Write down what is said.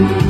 you.